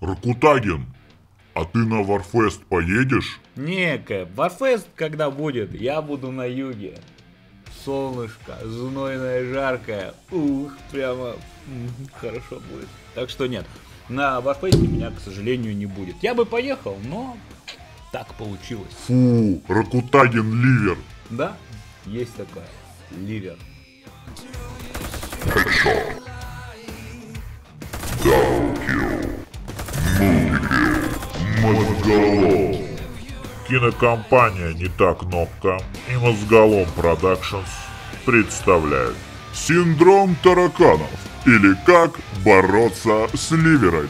Ракутагин, а ты на Варфест поедешь? Не, Кэп, Варфест когда будет, я буду на юге. Солнышко, знойное, жаркое. Ух, прямо хорошо будет. Так что нет, на Варфесте меня, к сожалению, не будет. Я бы поехал, но так получилось. Фу, Ракутагин ливер. Да, есть такое. Ливер. Мозголом. Кинокомпания «Не та кнопка» и Мозголом Productions представляют Синдром тараканов или как бороться с ливерами.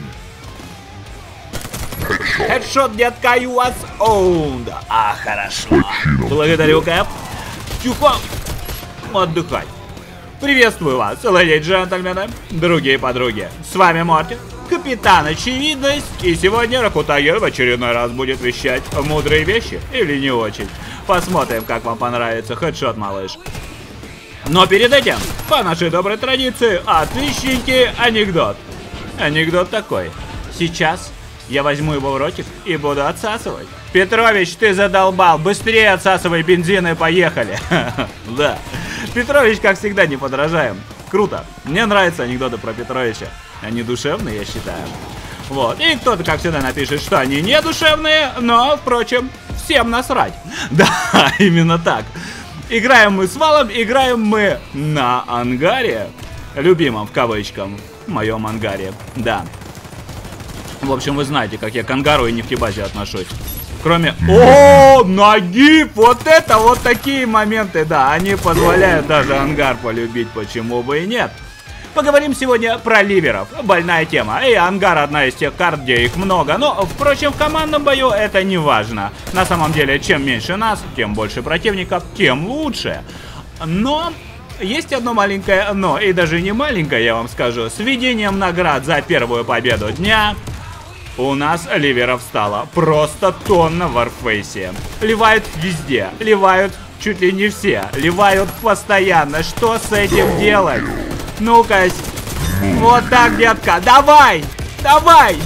Headshot, детка, you was owned. А, хорошо. Благодарю, Кэп. Тихо. Отдыхай. Приветствую вас, леди джентльмены, другие подруги. С вами Морти, капитан Очевидность, и сегодня Ракутагер в очередной раз будет вещать мудрые вещи или не очень. Посмотрим, как вам понравится хедшот, малыш. Но перед этим, по нашей доброй традиции, отличненький анекдот. Анекдот такой. Сейчас я возьму его в ротик и буду отсасывать. Петрович, ты задолбал. Быстрее отсасывай бензин и поехали. Да. Петрович, как всегда, не подражаем. Круто. Мне нравятся анекдоты про Петровича. Они душевные, я считаю. Вот. И кто-то, как всегда, напишет, что они не душевные, но, впрочем, всем насрать. Да, именно так. Играем мы с Валом, играем мы на ангаре. Любимом, в кавычках, в моем ангаре. Да. В общем, вы знаете, как я к ангару и нефтебазе отношусь. Кроме... О, ноги! Вот это вот такие моменты, да, они позволяют даже ангар полюбить, почему бы и нет. Поговорим сегодня про ливеров. Больная тема. И ангар одна из тех карт, где их много. Но, впрочем, в командном бою это не важно. На самом деле, чем меньше нас, тем больше противников, тем лучше. Но есть одно маленькое но, и даже не маленькое, я вам скажу. С введением наград за первую победу дня у нас ливеров стало просто тонна в Warface. Ливают везде, ливают чуть ли не все, ливают постоянно. Что с этим делать? Ну-ка, вот так, детка, давай, давай,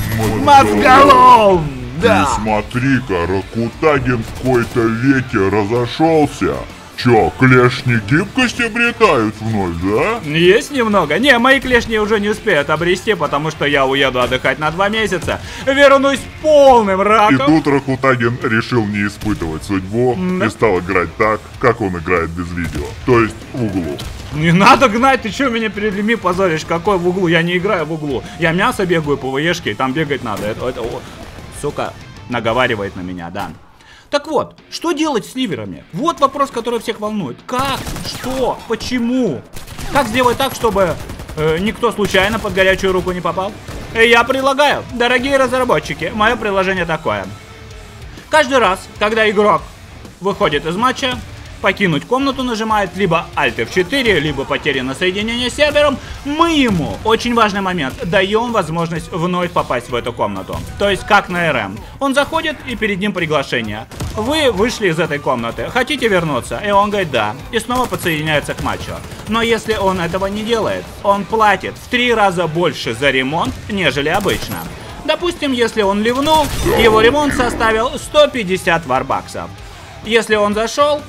мозголом! Да. смотри-ка, Ракутагин в какой-то веке разошелся. Чё, клешни гибкость обретают вновь, да? Есть немного. Не, мои клешни уже не успеют обрести, потому что я уеду отдыхать на два месяца. Вернусь полным И раком. тут Ракутагин решил не испытывать судьбу Да. и стал играть так, как он играет без видео. То есть в углу. Не надо гнать, ты что меня перед людьми позоришь? Какой в углу? Я не играю в углу. Я мясо бегаю по ВЕшке, и там бегать надо. Это, это, о, сука, наговаривает на меня, да. Так вот, что делать с ливерами? Вот вопрос, который всех волнует. Как? Что? Почему? Как сделать так, чтобы э, никто случайно под горячую руку не попал? Э, Я предлагаю, дорогие разработчики, мое предложение такое. Каждый раз, когда игрок выходит из матча, покинуть комнату нажимает либо Alt F4, либо потеряно соединение с сервером, мы ему, очень важный момент, даем возможность вновь попасть в эту комнату. То есть как на РМ. Он заходит и перед ним приглашение. Вы вышли из этой комнаты, хотите вернуться? И он говорит да. И снова подсоединяется к матчу. Но если он этого не делает, он платит в три раза больше за ремонт, нежели обычно. Допустим, если он ливнул, его ремонт составил 150 варбаксов. Если он зашел,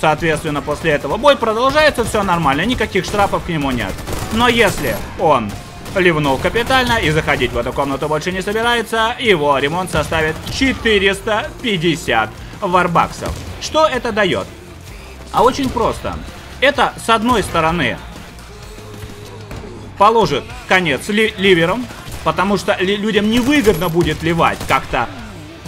соответственно, после этого бой продолжается, все нормально, никаких штрафов к нему нет. Но если он ливнул капитально и заходить в эту комнату больше не собирается, его ремонт составит 450 варбаксов. Что это дает? А очень просто. Это, с одной стороны, положит конец ли- ливерам, потому что ли- людям невыгодно будет ливать как-то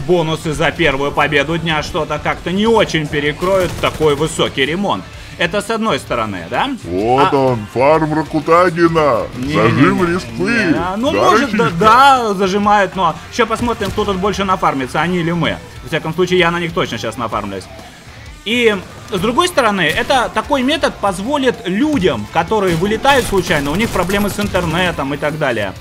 бонусы за первую победу дня что-то как-то не очень перекроют такой высокий ремонт. Это с одной стороны, да? Вот А- он, фарм Ракутагина. Зажим. Не, Ну, Да, может, да, да, зажимают, но еще посмотрим, кто тут больше нафармится, они или мы. В всяком случае, я на них точно сейчас нафармлюсь. И с другой стороны, это такой метод позволит людям, которые вылетают случайно, у них проблемы с интернетом и так далее,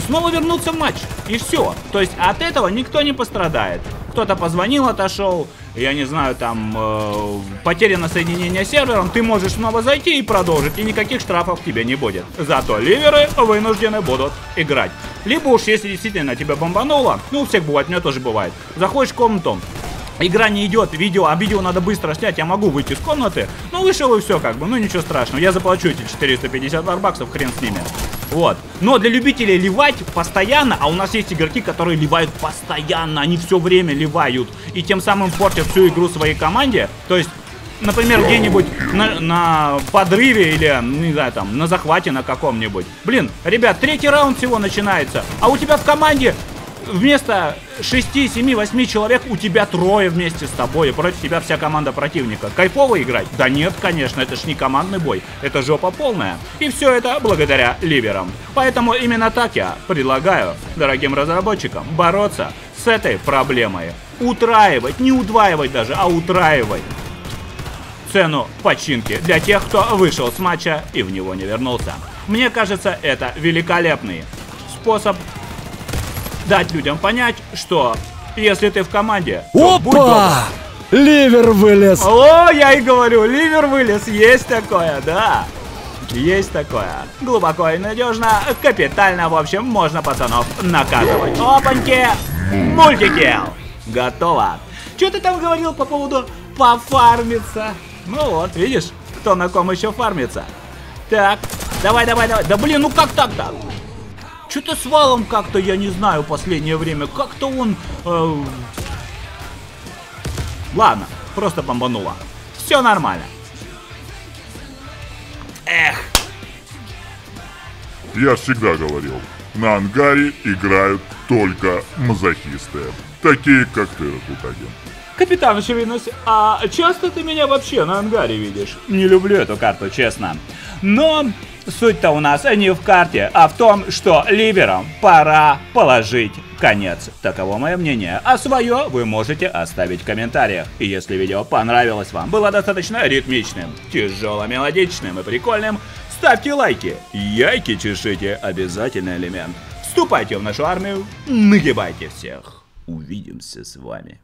снова вернуться в матч. И все. То есть от этого никто не пострадает. Кто-то позвонил, отошел, я не знаю, там э, потеряно соединение с сервером, ты можешь снова зайти и продолжить, и никаких штрафов тебе не будет. Зато ливеры вынуждены будут играть. Либо уж если действительно тебя бомбануло, ну у всех бывает, у меня тоже бывает, заходишь в комнату, Игра не идет, видео, а видео надо быстро снять, я могу выйти из комнаты. Ну, вышел и все, как бы, ну ничего страшного. Я заплачу эти 450 барбаксов, хрен с ними. Вот. Но для любителей ливать постоянно, а у нас есть игроки, которые ливают постоянно, они все время ливают. И тем самым портят всю игру своей команде. То есть например, где-нибудь на, на подрыве или, не знаю, там, на захвате на каком-нибудь. Блин, ребят, третий раунд всего начинается, а у тебя в команде вместо 6, 7, 8 человек у тебя трое вместе с тобой, и против тебя вся команда противника. Кайфово играть? Да нет, конечно, это ж не командный бой, это жопа полная. И все это благодаря ливерам. Поэтому именно так я предлагаю дорогим разработчикам бороться с этой проблемой. Утраивать, не удваивать даже, а утраивать цену починки для тех, кто вышел с матча и в него не вернулся. Мне кажется, это великолепный способ дать людям понять, что если ты в команде, то будь добр. Ливер вылез! О, я и говорю, ливер вылез, есть такое, да. Есть такое. Глубоко и надежно, капитально, в общем, можно пацанов наказывать. Опаньки! Мультикел! Готово. Что ты там говорил по поводу пофармиться? Ну вот, видишь, кто на ком еще фармится. Так, давай, давай, давай. Да блин, ну как так-то? Что-то с валом как-то, я не знаю, последнее время. Как-то он... Э... Ладно, просто бомбануло. Все нормально. Эх. Я всегда говорил, на ангаре играют только мазохисты. Такие, как ты, Ракутагин. Капитан Очевидность, а часто ты меня вообще на ангаре видишь? Не люблю эту карту, честно. Но Суть-то у нас не в карте, а в том, что ливерам пора положить конец. Таково мое мнение. А свое вы можете оставить в комментариях. И если видео понравилось вам, было достаточно ритмичным, тяжело-мелодичным и прикольным, ставьте лайки, яйки чешите, обязательный элемент. Вступайте в нашу армию, нагибайте всех. Увидимся с вами.